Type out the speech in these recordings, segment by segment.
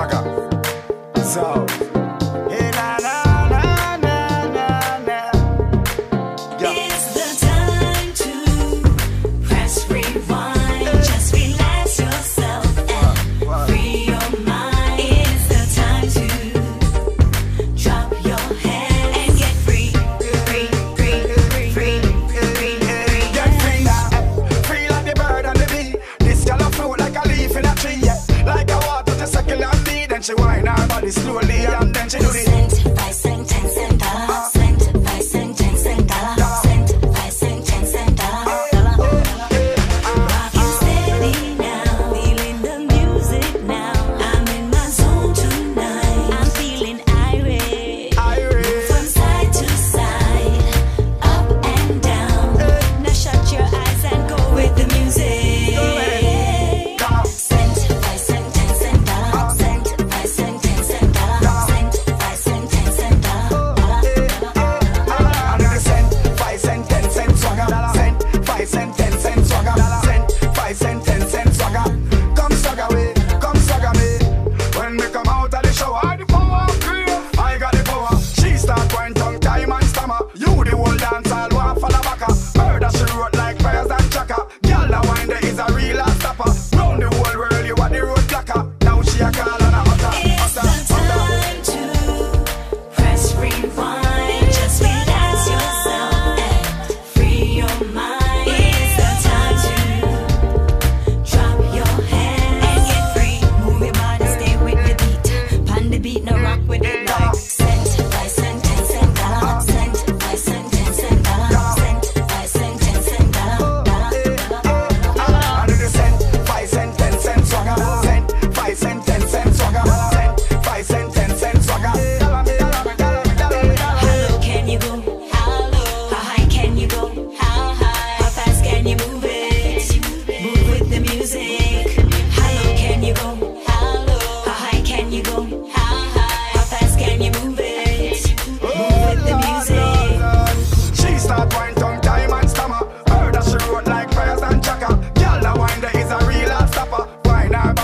Saga. So, and she whine her body slowly and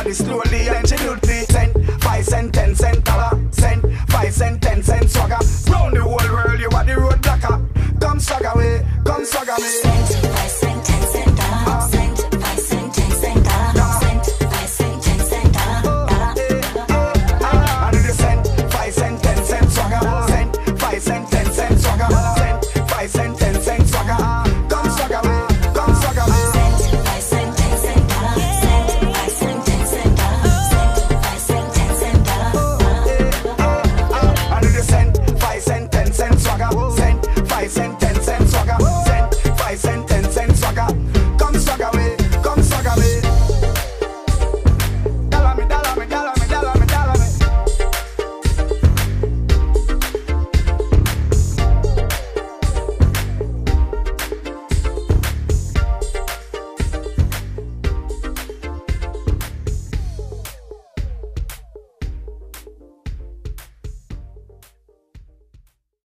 money slowly and she do three cent, five cent, ten cent, dollar cent, five cent, ten cent swagger. Round the whole world, you are the road blocker. Come swagger way, come swagger me.